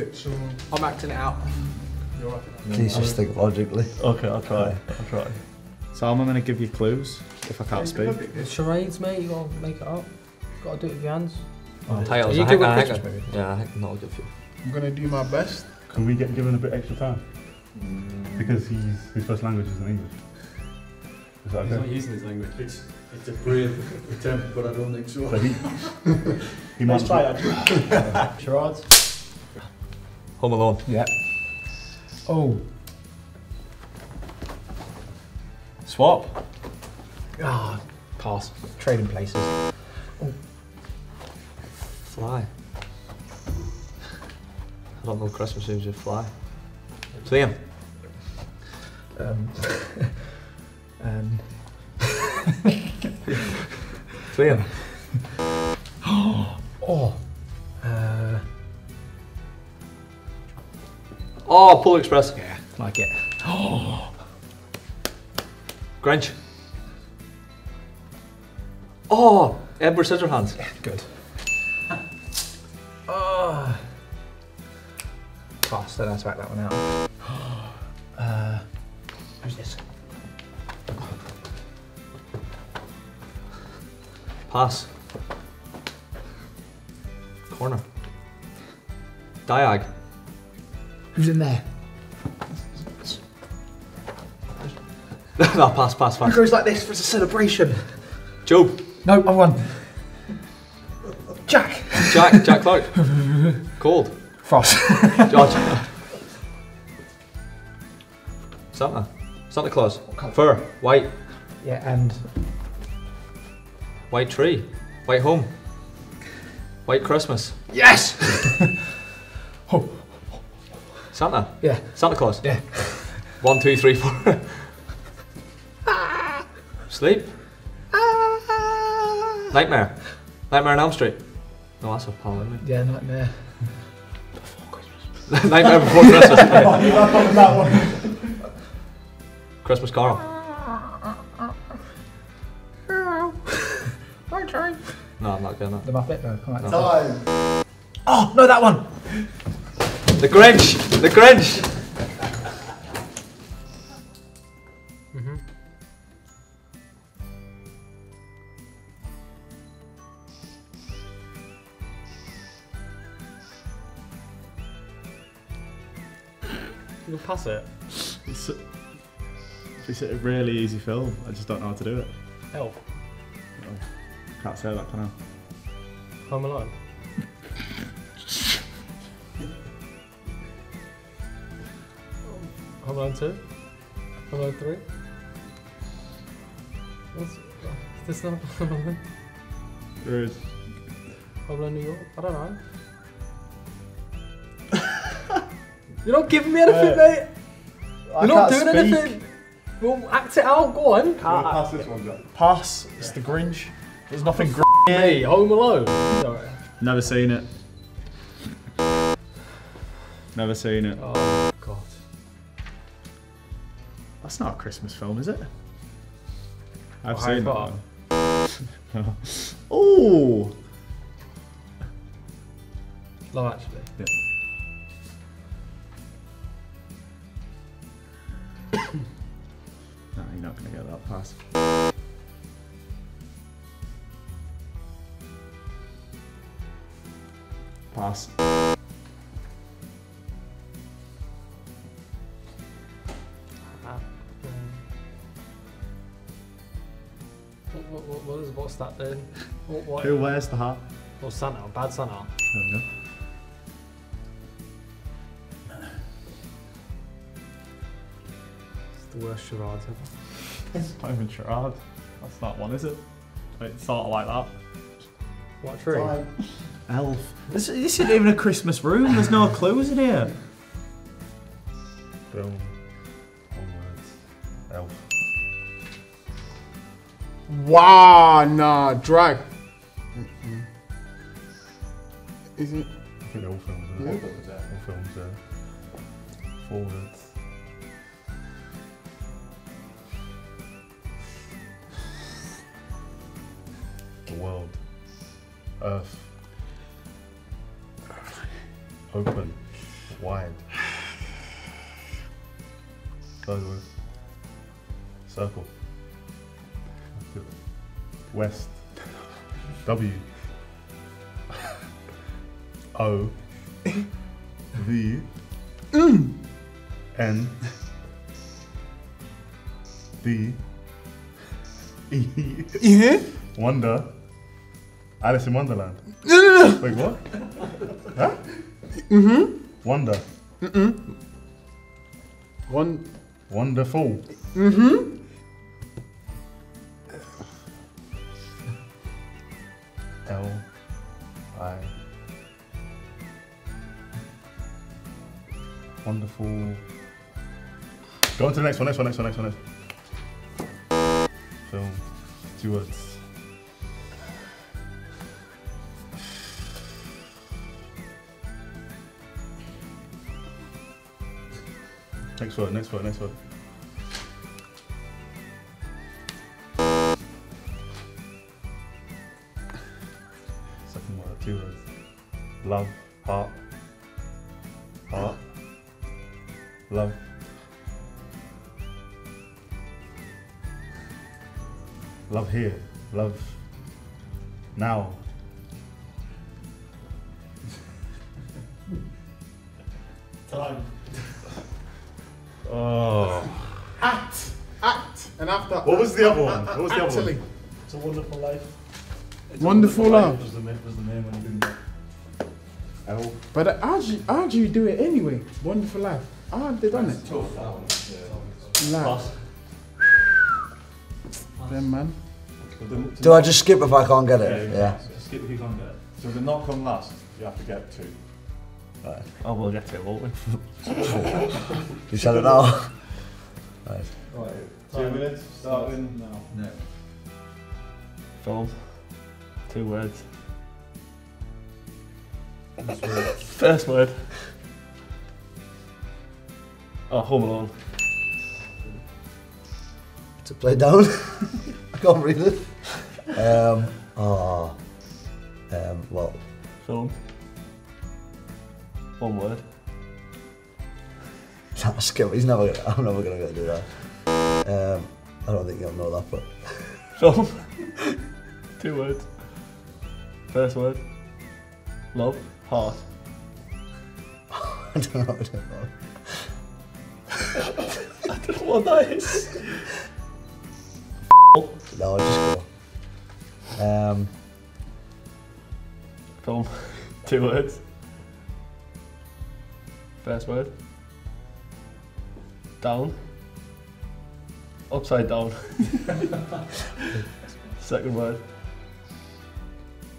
it, so um, I'm acting it out. you're right. Please just think logically. Okay, I'll try. I'll try. So I'm gonna give you clues if I can't speak. Charades, mate. You gotta make it up. gotta do it with your hands. Oh, Titles. Are you I good think- with I think I- Yeah, I think not a good few. I'm gonna do my best. Can we get given a bit extra time? Because he's his first language isn't English. Is that He's not using his language. It's, it's a brave attempt, but I don't think so. So he, he might that. Charades. Home Alone. Yeah. Oh. Swap. Ah, pass. Trading places. Fly. I don't know Christmas movies with fly. Liam. Um. um. Liam. Oh, Polar Express. Yeah, like it. Oh. Grinch. Oh, Edward Scissorhands. Yeah, Good. Oh. Pass. Don't have back that one out. Uh. Who's this? Pass. Corner. Diag. Who's in there? no, oh, pass, pass, Who pass. goes like this for a celebration? Job. No, I won. Jack. Jack, Jack Clarke. Cold. Frost. George. Santa. Santa Claus. Fur. White. yeah, and White tree. White home. White Christmas. yes. Santa. Yeah. Santa Claus. Yeah. One, two, three, four. Sleep. Nightmare. Nightmare on Elm Street. No, that's a pal, isn't Yeah, nightmare. it? Nightmare Before Christmas. Christmas Carol. No, I'm not getting that. The Muppet. No, come on. Time. Oh no, that one. The Grinch! The Grinch! Mm-hmm. You can pass it. It's a, it's a really easy film. I just don't know how to do it. Elf. Oh, can't say that, can I? Home Alone. Home Alone 2? Home Alone 3? What's, is this not Home Alone? There is. Home Alone New York? I don't know. You're not giving me uh, anything, mate! You're not doing anything! Well, act it out, go on! pass this one, Jack. Pass. It's the Grinch. There's nothing gr- Hey, Home Alone! Sorry. Never seen it. Never seen it. Oh, God. That's not a Christmas film, is it? I've Harry seen that. one. oh, Love Actually. Yeah. no, you're not gonna get that pass. Pass. That then? What, what, Who wears the hat? What's Santa? Bad Santa? There we go. It's the worst charade ever. It's not even charade. That's not one, is it? It's sort of like that. What tree? Elf. This, this isn't even a Christmas room. There's no clues in here. Film. Onwards. Elf. Wow, nah, drag. Mm-mm. Is it? I think all films are. Yeah. All films are. Forwards. The world. Earth. Open. Wide. Circle. West. W. O. V. N. B. E. Yeah? Wonder. Alice in Wonderland. No, no, no. Wait, what? Huh? Mm-hmm. Wonder. One. Wonderful. Mm-hmm. Wonderful. Go on to the next one, next one, next one, next one, next. Film. Two words. Next word, next word, next word. Second word, two words. Love, Love here, love now. Time. oh. Act. Act. And after. What was the other one? What was the other Actually. one? It's a wonderful life. Wonderful love. Was the, name- was the name when you didn't know. L. But how do you, how do you do it anyway? Wonderful life. How have they done it? Like, them man. Do I just skip if I can't get it? Yeah. Skip if you can't get it. So if it not come last, you have to get two. Right. Oh, we'll get to it, won't we? You said it now. right. Right. Two minutes, starting now. Film. Two words. First word. Oh, Home Alone. To play down. I can't read it. Um. Oh. Um. Well. Film. One word. That's Skip. He's never gonna. I'm never gonna go do that. Um. I don't think you'll know that, but Film. Two words. First word. Love. Heart. I don't know. I don't know. I don't know what that is. No, I'll just go. Um. Film. Two words. First word. Down. Upside down. Second word.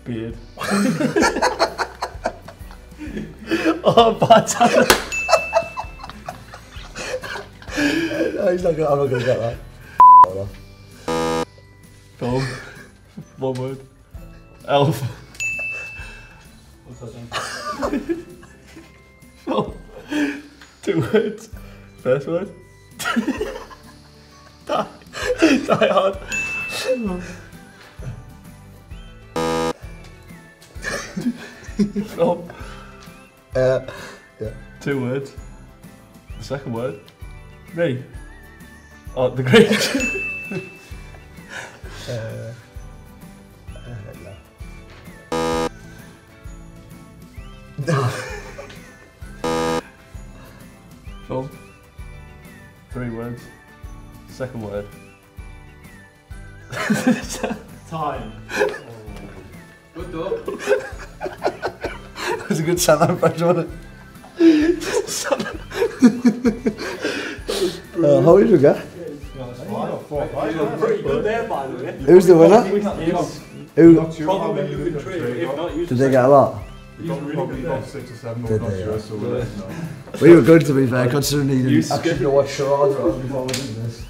Beard. oh, bad time. No, he's not gonna. I'm not gonna get that. Hold on. Film. One word. Elf. Film. Two words. First word. Die. Die hard. Film. Uh. Yeah. Two words. The second word. Me. Oh, the Grinch. Uh. uh, no. No. Three words. Second word. Time. Good dog. That was a good sound impression, wasn't it? uh, how did you get? Good there, by the way. Who's the winner? Who Probably looking trade, if not, you did they get a lot? probably got six or seven, Did they, sure, yeah? so we'll let you know. We were good to be fair, considering he You didn't actually know what charades was before we did this.